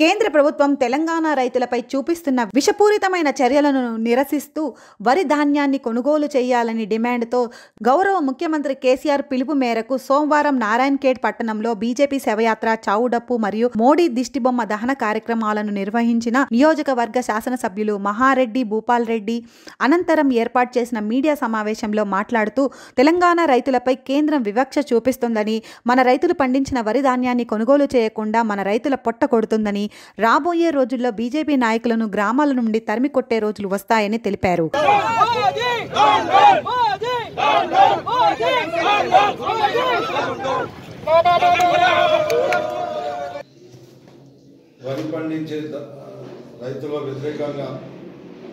కేంద్ర ప్రభుత్వం తెలంగాణ రైతులపై చూపిస్తున్న విషపూరితమైన చర్యలను నిరసిస్తూ వరి ధాన్యాన్ని కొనుగోలు చేయాలని డిమాండ్తో గౌరవ ముఖ్యమంత్రి కేసీఆర్ పిలుపు మేరకు సోమవారం నారాయణఖేడ్ పట్టణంలో బీజేపీ శవయాత్ర చావుడప్పు మరియు మోడీ దిష్టిబొమ్మ దహన కార్యక్రమాలను నిర్వహించిన నియోజకవర్గ శాసనసభ్యులు మహారెడ్డి భూపాల్ రెడ్డి అనంతరం ఏర్పాటు చేసిన మీడియా సమావేశంలో మాట్లాడుతూ తెలంగాణ రైతులపై కేంద్రం వివక్ష చూపిస్తుందని మన రైతులు పండించిన వరి ధాన్యాన్ని కొనుగోలు చేయకుండా మన రైతుల పొట్ట కొడుతుందని రాబోయే రోజుల్లో బీజేపీ నాయకులను గ్రామాల నుండి తరిమి కొట్టే రోజులు వస్తాయని తెలిపారు. వరి పండించే రైతుల వ్యతిరేకంగా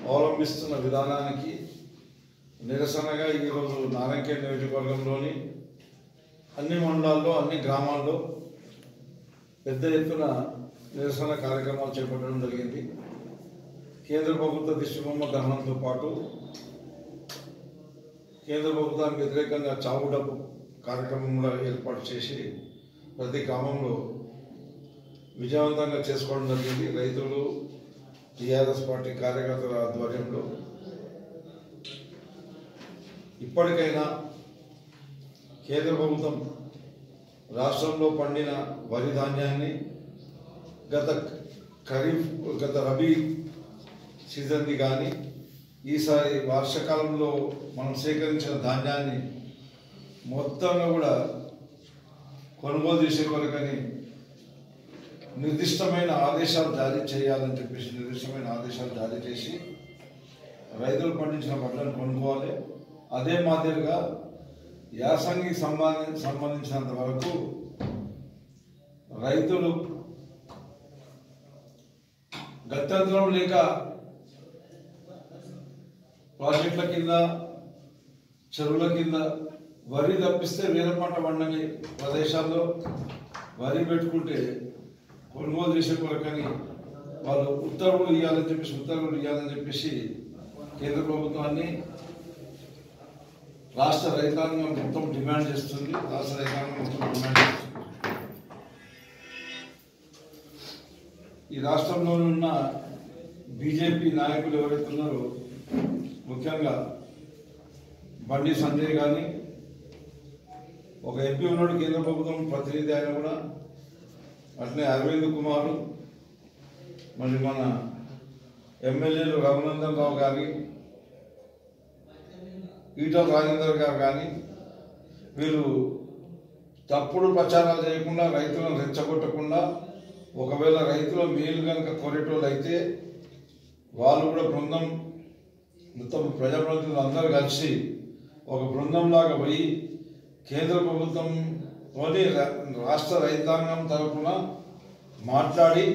అవలంబిస్తున్న విధానానికి నిరసనగా ఈరోజు నారాయణ నియోజకవర్గంలోని అన్ని మండలాల్లో అన్ని గ్రామాల్లో పెద్ద ఎత్తున నిరసన కార్యక్రమాలు చేపట్టడం జరిగింది. కేంద్ర ప్రభుత్వ దిష్టిబొమ్మ దహనంతో పాటు కేంద్ర ప్రభుత్వానికి వ్యతిరేకంగా చావుడప్పు కార్యక్రమం కూడా ఏర్పాటు చేసి ప్రతి గ్రామంలో విజయవంతంగా చేసుకోవడం జరిగింది. రైతులు టీఆర్ఎస్ పార్టీ కార్యకర్తల ఆధ్వర్యంలో ఇప్పటికైనా కేంద్ర ప్రభుత్వం రాష్ట్రంలో పండిన వరి ధాన్యాన్ని గత ఖరీఫ్ గత రబీ సీజన్ది కానీ ఈసారి వర్షాకాలంలో మనం సేకరించిన ధాన్యాన్ని మొత్తంగా కూడా కొనుగోలు చేసే కొరకని నిర్దిష్టమైన ఆదేశాలు జారీ చేయాలని చెప్పేసి నిర్దిష్టమైన ఆదేశాలు జారీ చేసి రైతులు పండించిన పంటలను కొనుక్కోవాలి. అదే మాదిరిగా యాసంగి సంబంధి సంబంధించినంత వరకు రైతులు గత్యంతరం లేక ప్రాజెక్టుల కింద చెరువుల కింద వరి తప్పిస్తే వేరే పంట పండని ప్రదేశాల్లో వరి పెట్టుకుంటే కొనుగోలు చేసే కొరకని వాళ్ళు ఉత్తర్వులు ఇవ్వాలని చెప్పేసి ఉత్తర్వులు ఇవ్వాలని చెప్పేసి కేంద్ర ప్రభుత్వాన్ని రాష్ట్ర రైతాంగం మొత్తం డిమాండ్ చేస్తుంది. రాష్ట్ర రైతాంగం మొత్తం డిమాండ్ చేస్తుంది. ఈ రాష్ట్రంలో ఉన్న బీజేపీ నాయకులు ఎవరైతే ఉన్నారో ముఖ్యంగా బండి సంజయ్ కానీ ఒక ఎంపీ ఉన్నాడు కేంద్ర ప్రభుత్వం ప్రతినిధి ఆయన కూడా అట్లే అరవింద్ కుమారు మరి మన ఎమ్మెల్యేలు రఘునందన్ రావు గారి ఈటల రాజేందర్ గారు కానీ వీరు తప్పుడు ప్రచారాలు చేయకుండా రైతులను రెచ్చగొట్టకుండా ఒకవేళ రైతుల మేలు కనుక కోరేటోళ్ళు అయితే వాళ్ళు కూడా బృందం మొత్తం ప్రజాప్రతినిధులు అందరూ కలిసి ఒక బృందంలాగా పోయి కేంద్ర ప్రభుత్వంతోని రాష్ట్ర రైతాంగం తరఫున మాట్లాడి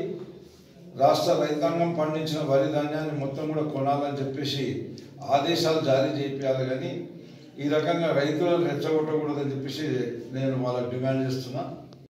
రాష్ట్ర రైతాంగం పండించిన వరి ధాన్యాన్ని మొత్తం కూడా కొనాలని చెప్పేసి ఆదేశాలు జారీ చేయాలి కానీ ఈ రకంగా రైతులను రెచ్చగొట్టకూడదని చెప్పేసి నేను వాళ్ళకి డిమాండ్ చేస్తున్నా.